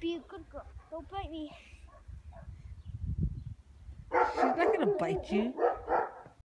Be a good girl. Don't bite me. She's not gonna bite you.